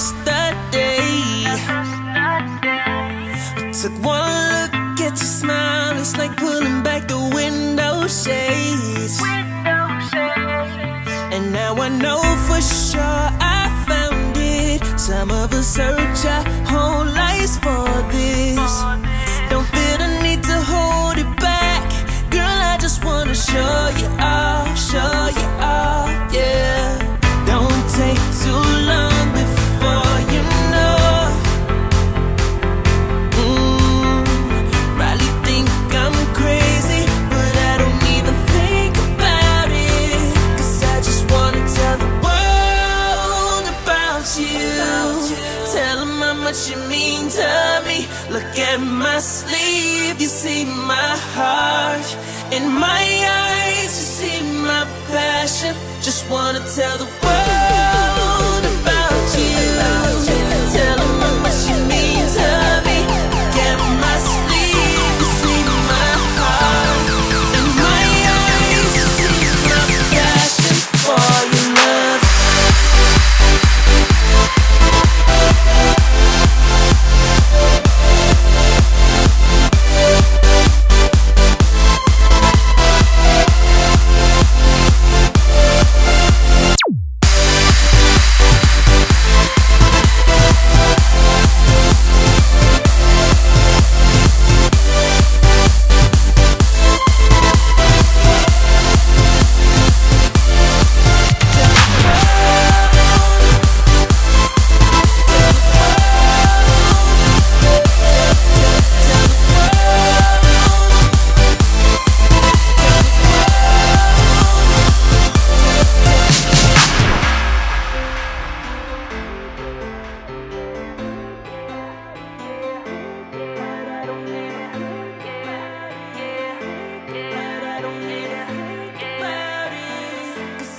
Yesterday, took one look at your smile, it's like pulling back the window shades. And now I know for sure I found it. Some of us are. Much you mean to me. Look at my sleeve, you see my heart. In my eyes, you see my passion. Just wanna tell the world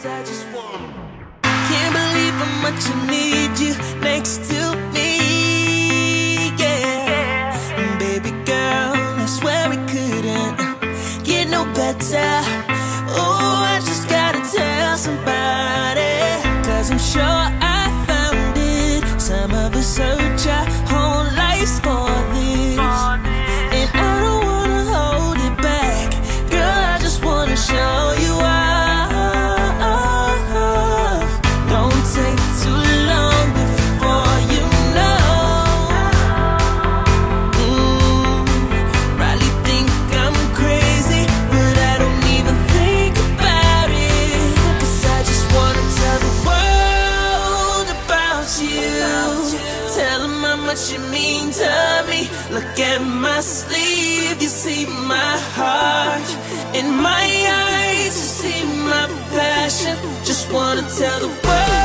Can't believe how much I need you next to me, yeah. Baby girl, I swear we couldn't get no better. Oh, I just gotta tell somebody, cause I'm sure at my sleeve, you see my heart. In my eyes, you see my passion. Just wanna tell the world